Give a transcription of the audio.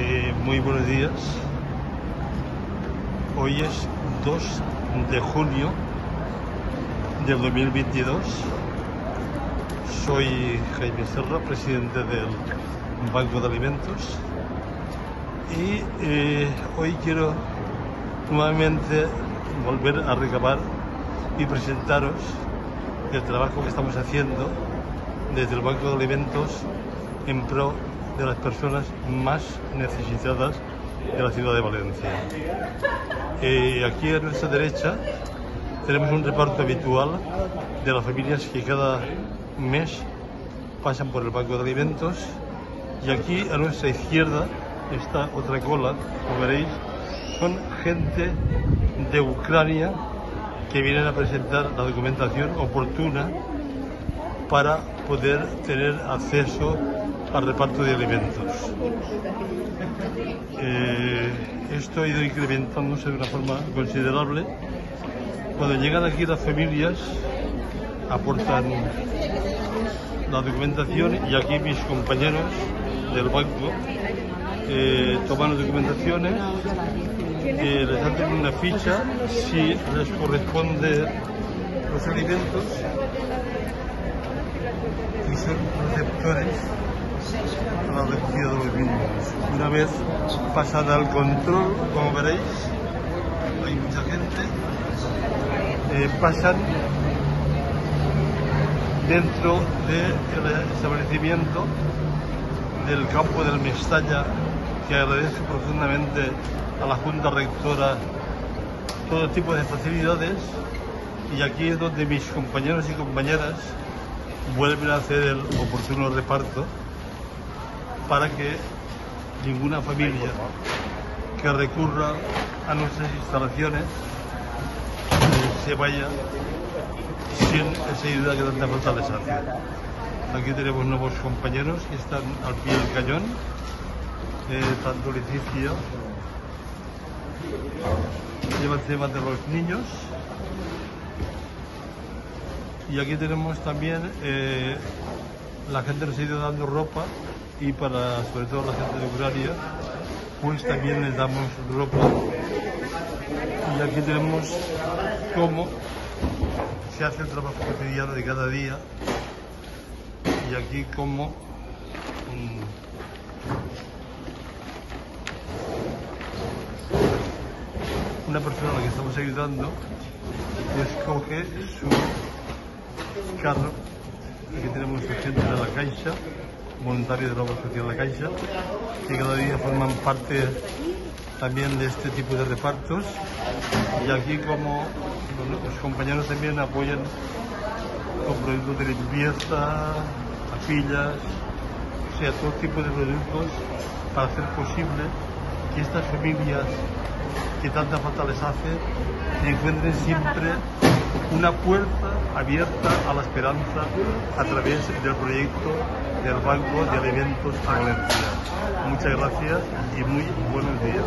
Eh, muy buenos días. Hoy es 2 de junio del 2022. Soy Jaime Serra, presidente del Banco de Alimentos. Y eh, hoy quiero nuevamente volver a recabar y presentaros el trabajo que estamos haciendo desde el Banco de Alimentos en pro de las personas más necesitadas de la ciudad de Valencia. Eh, aquí a nuestra derecha tenemos un reparto habitual de las familias que cada mes pasan por el Banco de Alimentos y aquí a nuestra izquierda está otra cola, como veréis, son gente de Ucrania que vienen a presentar la documentación oportuna para poder tener acceso al reparto de alimentos. Eh, esto ha ido incrementándose de una forma considerable. Cuando llegan aquí las familias, aportan la documentación y aquí mis compañeros del banco eh, toman las documentaciones, eh, les hacen una ficha si les corresponde los alimentos y son receptores para la recogida de los niños. Una vez pasada el control, como veréis, hay mucha gente, eh, pasan dentro del establecimiento del campo del Mestalla, que agradezco profundamente a la Junta Rectora todo tipo de facilidades y aquí es donde mis compañeros y compañeras vuelven a hacer el oportuno reparto para que ninguna familia que recurra a nuestras instalaciones eh, se vaya sin esa ayuda que tanta falta les hace. Aquí tenemos nuevos compañeros que están al pie del cañón, eh, tanto Leticia lleva el tema de los niños y aquí tenemos también eh, la gente nos ha ido dando ropa y para sobre todo la gente de Ucrania pues también les damos ropa. Y aquí tenemos cómo se hace el trabajo cotidiano de cada día. Y aquí cómo mm, una persona a la que estamos ayudando escoge su carro aquí tenemos gente de la Caixa voluntarios de la obra social de la Caixa que cada día forman parte también de este tipo de repartos. Y aquí como los compañeros también apoyan con productos de limpieza, pillas, o sea, todo tipo de productos para hacer posible que estas familias que tanta falta les hace encuentren siempre una puerta abierta a la esperanza a través del proyecto del Banco de Alimentos Valencia. Muchas gracias y muy buenos días.